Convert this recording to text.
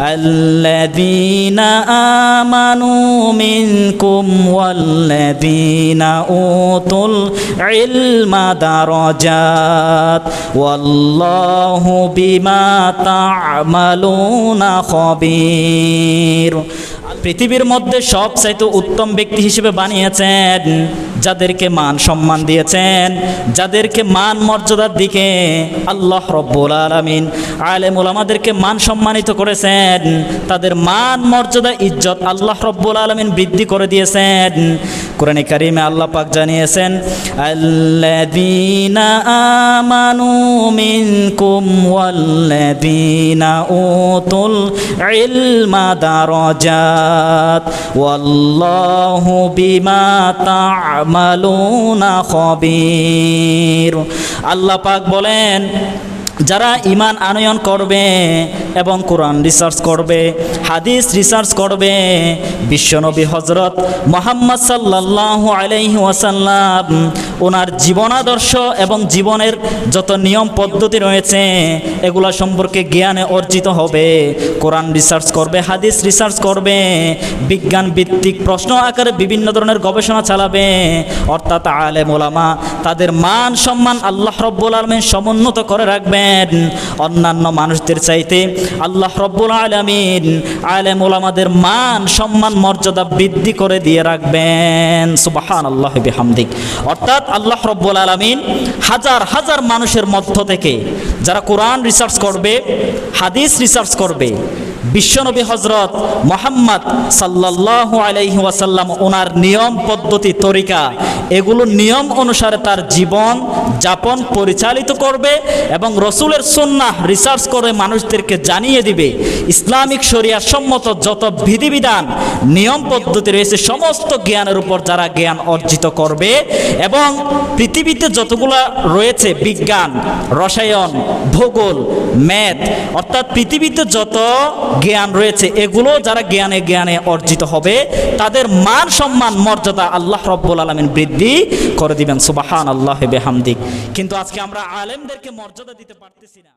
الذين آمنوا منكم والذين أوتوا العلم درجات والله بما تعملون خبير পৃথিবীর মধ্যে সব চাইতে উত্তম ব্যক্তি হিসেবে বানিয়েছেন, যাদেরকে মান সম্মান দিয়েছেন, যাদেরকে মান মর্যাদার দিকে আল্লাহ রব্বুল আলমিন আলেমুল আমাদেরকে মান সম্মানিত করেছেন, তাদের মান মর্যাদা, ইজ্জত আল্লাহ রব্বুল আলমিন বৃদ্ধি করে দিয়েছেন। কোরআনে কারিমে আল্লাহ পাক জানিয়েছেন, আল্লাযীনা আমানু মিনকুম ওয়াল্লাযীনা উতুল ইলমা দারাজাত ওয়াল্লাহু বিমা তা'মালুনা খবীর আল্লাহ পাক বলেন যারা ইমান আনয়ন করবে এবং কোরআন রিসার্চ করবে, হাদিস রিসার্চ করবে, বিশ্বনবী হজরত মোহাম্মদ সাল্লাহ আলাইহি ওয়াসাল্লাম, ওনার জীবনাদর্শ এবং জীবনের যত নিয়ম পদ্ধতি রয়েছে, এগুলা সম্পর্কে জ্ঞানে অর্জিত হবে। কোরআন রিসার্চ করবে, হাদিস রিসার্চ করবে, বিজ্ঞান ভিত্তিক প্রশ্ন আকারে বিভিন্ন ধরনের গবেষণা চালাবে। অর্থাৎ আলেম ওলামা তাদের মান সম্মান আল্লাহ রব্বুল আলমিন সমুন্নত করে রাখবেন। অন্যান্য মানুষদের চাইতে আল্লাহ রব্বুল আলমিন আলেম ওলামাদের মান, সম্মান, মর্যাদা বৃদ্ধি করে দিয়ে রাখবেন। সুবাহান আল্লাহ বিহামদিক। অর্থাৎ আল্লাহ রব্বুল আলমিন হাজার হাজার মানুষের মধ্য থেকে যারা কোরআন রিসার্চ করবে, হাদিস রিসার্চ করবে বিশ্বনবী হজরত মোহাম্মদ সাল্লাহ আলাইহি ওয়াসাল্লাম ওনার নিয়ম পদ্ধতি তরিকা, এগুলো নিয়ম অনুসারে তার জীবন যাপন পরিচালিত করবে এবং রসুলের সন্ন্যাহ রিসার্চ করে মানুষদেরকে জানিয়ে দিবে। ইসলামিক শরিয়া সম্মত যত বিধিবিধান, নিয়ম পদ্ধতি রয়েছে, সমস্ত জ্ঞানের উপর যারা জ্ঞান অর্জিত করবে এবং পৃথিবীতে যতগুলো রয়েছে, বিজ্ঞান, রসায়ন, ভূগোল, ম্যাথ, অর্থাৎ পৃথিবীতে যত জ্ঞান রয়েছে, এগুলো যারা জ্ঞানে জ্ঞানে অর্জিত হবে, তাদের মান সম্মান, মর্যাদা আল্লাহ রব্বুল আলমিন বৃদ্ধি করে দিবেন। সুবাহান আল্লাহ বেহামদিক। কিন্তু আজকে আমরা আলেমদেরকে মর্যাদা দিতে পারতেছি না।